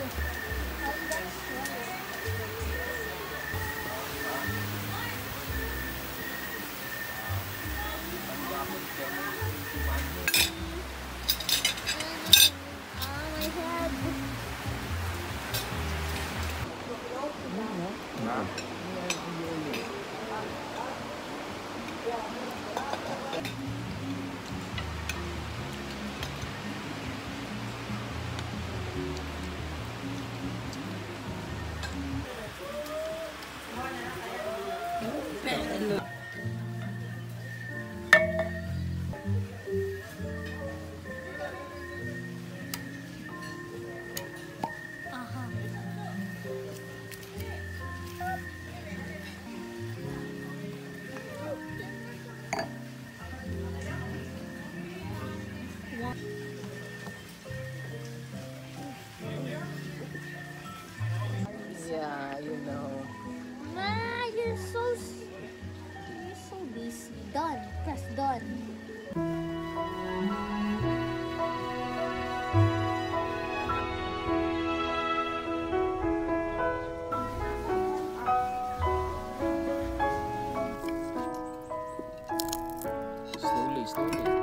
it. 있는 stories.